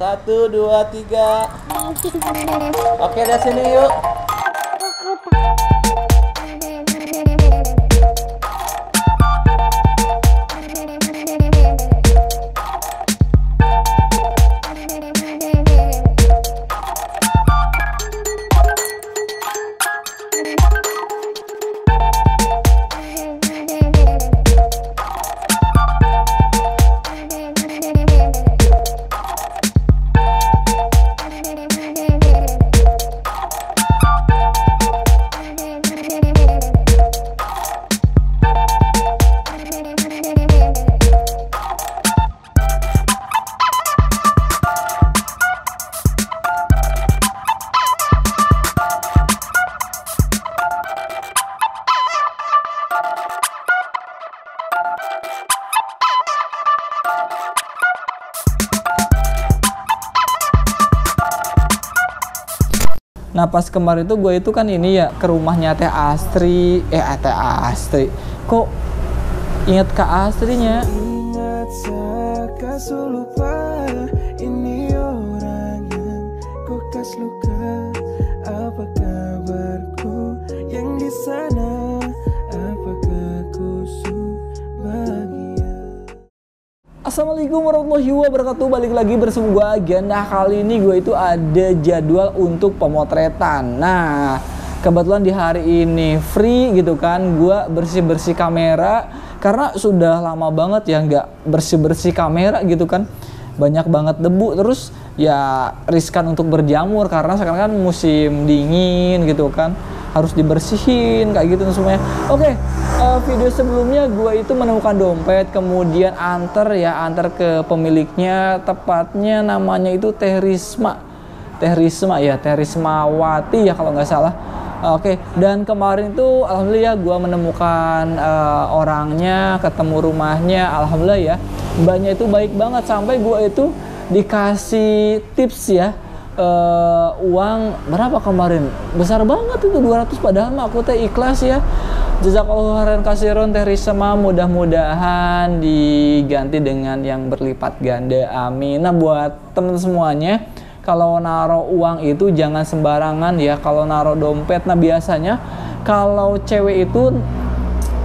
Satu, dua, tiga. Oke, dari sini yuk. Nah pas kemarin itu gue itu kan ini ya ke rumahnya Teh Astri, eh Teh Astri, kok inget ke Astrinya? Ingat Assalamualaikum warahmatullahi wabarakatuh. Balik lagi bersama gue Agen Nah kali ini gue itu ada jadwal untuk pemotretan. Nah kebetulan di hari ini free gitu kan Gue bersih-bersih kamera. Karena sudah lama banget ya nggak bersih-bersih kamera gitu kan. Banyak banget debu. Terus ya riskan untuk berjamur. Karena sekarang kan musim dingin gitu kan Harus dibersihin kayak gitu semuanya. Oke uh, video sebelumnya gue itu menemukan dompet kemudian antar ya antar ke pemiliknya tepatnya namanya itu Teh Risma. Teh Risma ya Teh Rismawati ya kalau nggak salah. Oke okay. dan kemarin itu alhamdulillah gue menemukan uh, orangnya ketemu rumahnya alhamdulillah ya. Mbaknya itu baik banget sampai gue itu dikasih tips ya uh, uang berapa kemarin? Besar banget itu 200 padahal mah aku teh ikhlas ya. Jazakallahu khairan kasiron teh Risma mudah-mudahan diganti dengan yang berlipat ganda. Amin. Nah buat temen semuanya kalau naruh uang itu jangan sembarangan ya. Kalau naruh dompet nah biasanya kalau cewek itu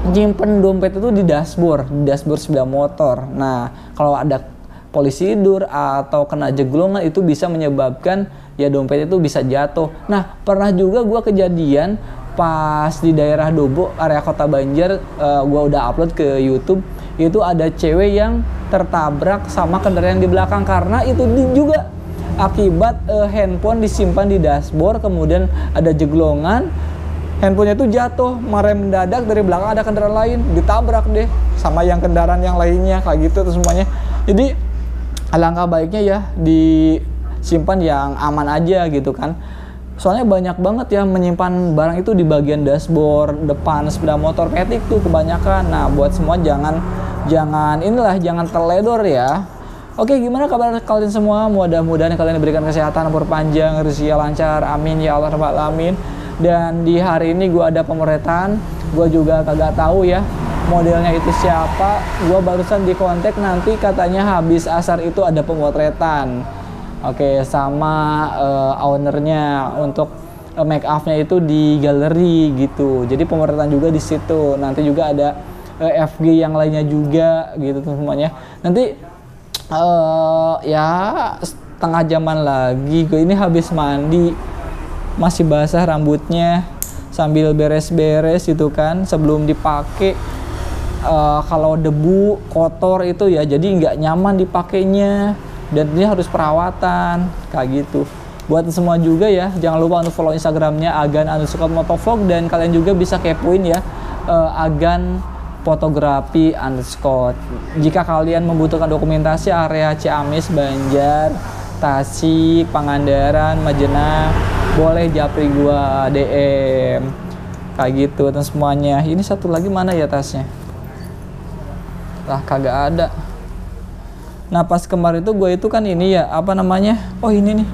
nyimpen dompet itu di dashboard. Di dashboard sepeda motor. Nah kalau ada polisi tidur atau kena jeglongan itu bisa menyebabkan ya dompet itu bisa jatuh. Nah pernah juga gue kejadian pas di daerah Dobo area kota Banjar uh, gue udah upload ke YouTube itu ada cewek yang tertabrak sama kendaraan di belakang karena itu juga akibat uh, handphone disimpan di dashboard kemudian ada jeglongan handphonenya itu jatuh merem mendadak dari belakang ada kendaraan lain ditabrak deh sama yang kendaraan yang lainnya kayak gitu tuh semuanya jadi alangkah baiknya ya disimpan yang aman aja gitu kan soalnya banyak banget ya menyimpan barang itu di bagian dashboard depan sepeda motor ketik tuh kebanyakan nah buat semua jangan jangan inilah jangan terledor ya Oke, gimana kabar kalian semua? Mudah-mudahan kalian diberikan kesehatan, umur panjang, rezeki lancar. Amin ya Allah rabbal alamin. Dan di hari ini gue ada pemotretan. Gue juga kagak tahu ya modelnya itu siapa gue barusan di kontak nanti katanya habis asar itu ada pemotretan. Oke sama uh, ownernya untuk uh, make upnya itu di galeri gitu. Jadi pemotretan juga di situ. Nanti juga ada uh, eh, FG yang lainnya juga gitu semuanya. Nanti uh, ya setengah jaman lagi gue ini habis mandi. Masih basah rambutnya sambil beres-beres gitu kan sebelum dipakai uh, kalau debu kotor itu ya jadi nggak nyaman dipakainya. Dan ini harus perawatan kayak gitu. Buat semua juga ya jangan lupa untuk follow instagramnya agan underscore motovlog. Dan kalian juga bisa kepoin ya uh, agan fotografi underscore. Jika kalian membutuhkan dokumentasi area Ciamis Banjar Tasik Pangandaran Majenang boleh japri gua DM kayak gitu dan semuanya. Ini satu lagi mana ya tasnya lah kagak ada. Nah pas kemarin itu gue itu kan ini ya apa namanya? Oh ini nih.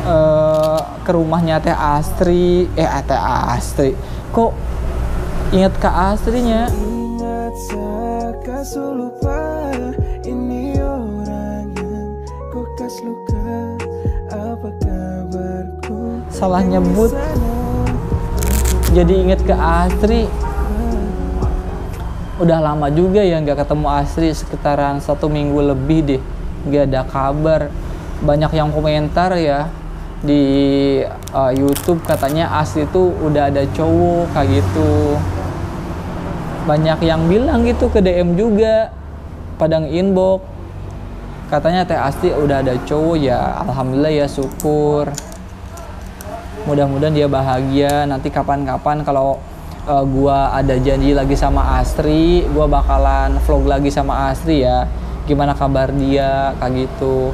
E, ke rumahnya teh Astri. Eh teh Astri. Kok inget ke Astrinya? Ingat lupa ini orang yang kau kas lupa luka Apa kabarku? Salah nyebut. Jadi inget ke Astri. Udah lama juga ya nggak ketemu Astri sekitaran satu minggu lebih deh nggak ada kabar. Banyak yang komentar ya di uh, YouTube katanya Astri tuh udah ada cowok kayak gitu. Banyak yang bilang gitu ke DM juga pada inbox katanya Teh Asti udah ada cowok ya alhamdulillah ya syukur mudah-mudahan dia bahagia nanti kapan-kapan kalau uh, gua ada janji lagi sama Astri gua bakalan vlog lagi sama Astri ya. Gimana kabar dia kayak gitu.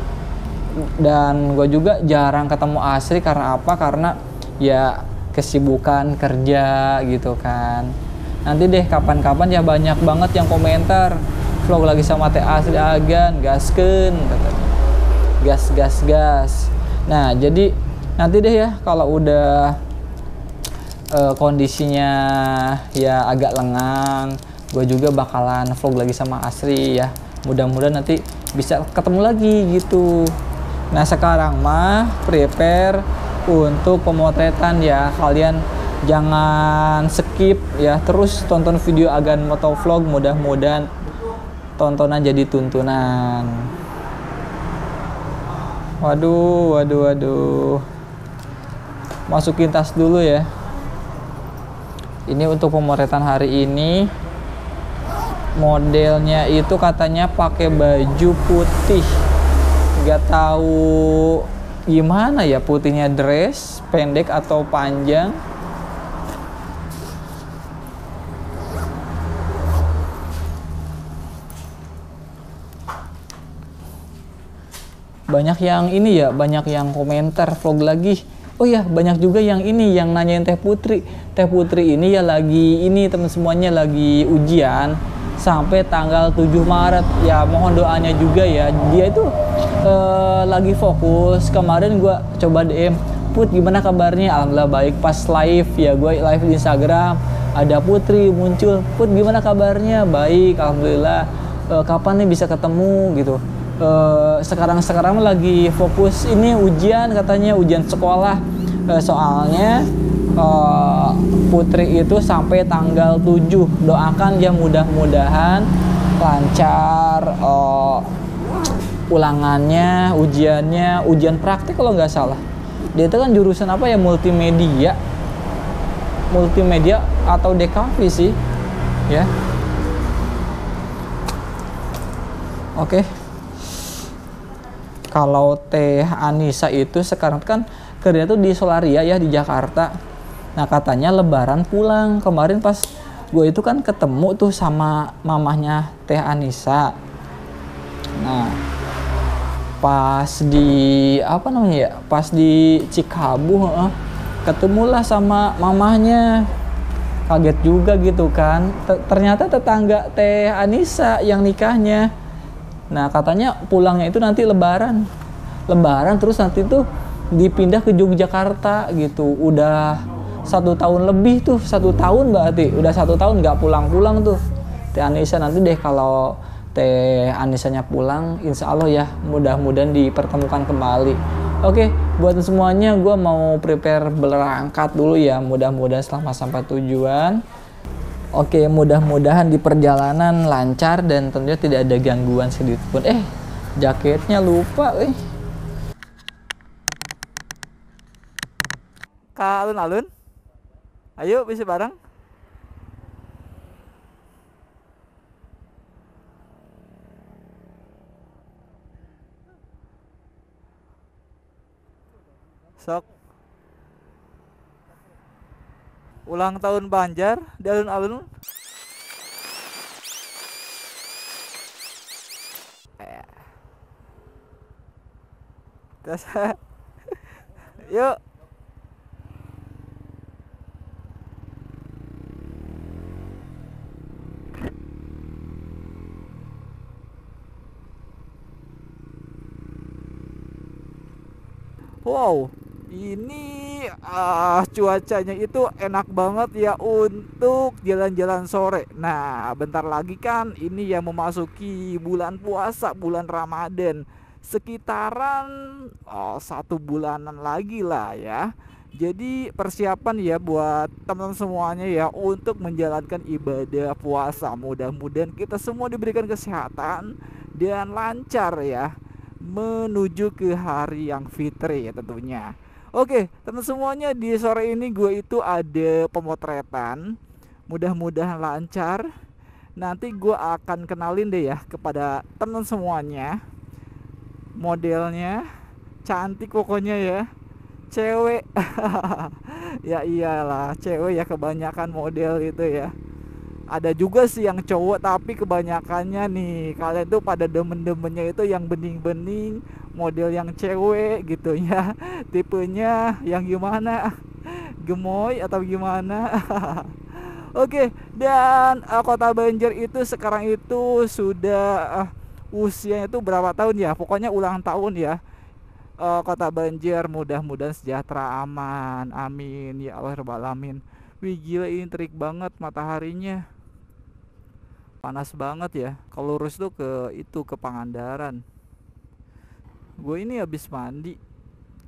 Dan gue juga jarang ketemu Astri karena apa? Karena ya kesibukan kerja gitu kan. Nanti deh kapan-kapan ya banyak banget yang komentar. Vlog lagi sama Teh Astri agan gasken katanya. Gas gas gas. Nah jadi nanti deh ya kalau udah eh, kondisinya ya agak lengang. Gue juga bakalan vlog lagi sama Asri ya. Mudah-mudahan nanti bisa ketemu lagi gitu. Nah sekarang mah prepare untuk pemotretan ya. Kalian jangan skip ya. Terus tonton video agan motovlog mudah-mudahan tontonan jadi tuntunan. Waduh waduh waduh. Masukin tas dulu ya ini untuk pemotretan hari ini. Modelnya itu katanya pakai baju putih. Nggak tahu gimana ya putihnya dress pendek atau panjang. Banyak yang ini ya banyak yang komentar vlog lagi oh ya banyak juga yang ini yang nanyain teh putri. Teh putri ini ya lagi ini teman semuanya lagi ujian sampai tanggal 7 Maret. Ya mohon doanya juga ya. Dia itu eh, lagi fokus. Kemarin gua coba DM Put gimana kabarnya? Alhamdulillah baik. Pas live ya gue live di Instagram ada Putri muncul Put gimana kabarnya? Baik Alhamdulillah. Eh, kapan nih bisa ketemu? Gitu Eh, sekarang-sekarang lagi fokus ini ujian katanya ujian sekolah. Eh, soalnya eh, Putri itu sampai tanggal 7 doakan ya mudah-mudahan lancar eh, ulangannya ujiannya ujian praktik kalau nggak salah. Dia itu kan jurusan apa ya? Multimedia. Multimedia atau DKV sih ya. Oke kalau Teh Anissa itu sekarang kan kerja tuh di Solaria ya di Jakarta. Nah katanya Lebaran pulang. Kemarin pas gue itu kan ketemu tuh sama mamahnya Teh Anissa. Nah pas di apa namanya ya? Pas di Cikabu, heeh, ketemulah sama mamahnya. Kaget juga gitu kan. Te- Ternyata tetangga Teh Anissa yang nikahnya. Nah katanya pulangnya itu nanti lebaran. Lebaran terus nanti tuh dipindah ke Yogyakarta gitu. Udah satu tahun lebih tuh, satu tahun berarti. Udah satu tahun nggak pulang-pulang tuh. Teh Anissa nanti deh kalau Teh Anissanya pulang, insya Allah ya mudah-mudahan dipertemukan kembali. Oke, buat semuanya gue mau prepare berangkat dulu ya. Mudah-mudahan selama sampai tujuan. Oke, mudah-mudahan di perjalanan lancar dan tentunya tidak ada gangguan sedikit pun. Eh, jaketnya lupa, eh. Kak Alun-Alun, ayo bisa bareng. Sok. Ulang tahun Banjar di alun-alun. Terus Yuk. Wow, ini ah cuacanya itu enak banget ya untuk jalan-jalan sore. Nah, bentar lagi kan ini yang memasuki bulan puasa, bulan Ramadan. sekitaran oh, satu bulanan lagi lah ya jadi persiapan ya buat teman-teman semuanya ya untuk menjalankan ibadah puasa mudah-mudahan kita semua diberikan kesehatan dan lancar ya menuju ke hari yang fitri ya tentunya Oke teman semuanya di sore ini gue itu ada pemotretan. Mudah-mudahan lancar. Nanti gue akan kenalin deh ya kepada teman semuanya. Modelnya cantik pokoknya ya. Cewek. Ya iyalah cewek ya kebanyakan model itu ya. Ada juga sih yang cowok tapi kebanyakannya nih kalian tuh pada demen-demennya itu yang bening-bening model yang cewek gitu ya tipenya yang gimana gemoy atau gimana Oke, dan uh, kota Banjar itu sekarang itu sudah uh, usianya itu berapa tahun ya? Pokoknya ulang tahun ya. Uh, kota Banjar mudah-mudahan sejahtera aman. Amin ya Allah rabbal alamin. Wih gila ini terik banget mataharinya. Panas banget ya. Kalau lurus tuh ke itu ke Pangandaran. Gue ini habis mandi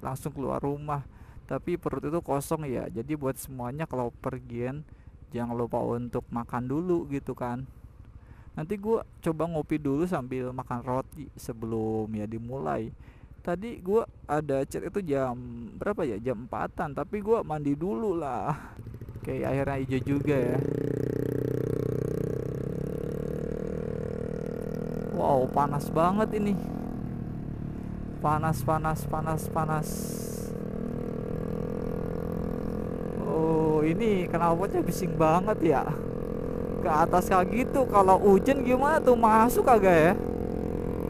langsung keluar rumah. Tapi perut itu kosong ya. Jadi buat semuanya kalau pergian jangan lupa untuk makan dulu gitu kan. Nanti gue coba ngopi dulu sambil makan roti sebelum ya dimulai. Tadi gue ada chat itu jam berapa ya? Jam empatan tapi gue mandi dulu lah. Oke akhirnya hijau juga ya. Wow panas banget ini panas panas panas panas. Oh ini knalpotnya bising banget ya. Ke atas kayak gitu Kalau hujan gimana tuh? Masuk kagak ya?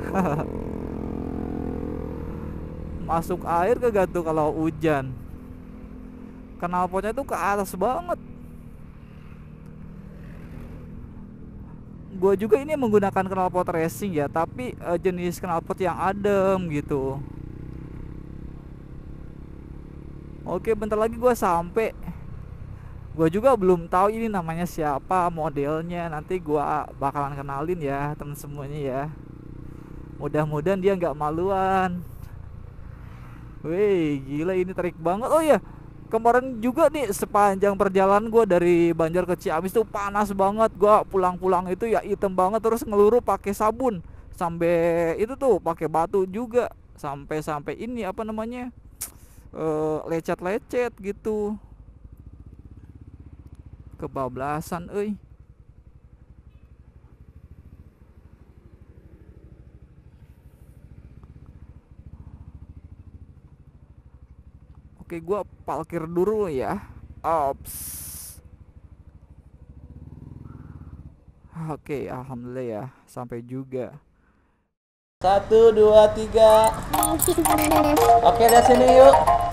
Masuk air kagak tuh kalau hujan? Knalpotnya tuh ke atas banget Gue juga ini menggunakan knalpot racing ya Tapi uh, jenis knalpot yang adem gitu. Oke bentar lagi gue sampai gue juga belum tahu ini namanya siapa modelnya. Nanti gue bakalan kenalin ya temen semuanya ya. Mudah-mudahan dia nggak maluan. Wih gila ini terik banget. Oh ya kemarin juga nih sepanjang perjalanan gue dari Banjar ke Ciamis tuh panas banget. Gue pulang-pulang itu ya hitam banget terus ngeluruh pakai sabun. Sampai itu tuh pakai batu juga. Sampai sampai ini apa namanya uh, lecet-lecet gitu. Kebablasan euy Oke gua parkir dulu ya. Ops. Oke alhamdulillah ya sampai juga. Satu, dua, tiga. Oke dari sini yuk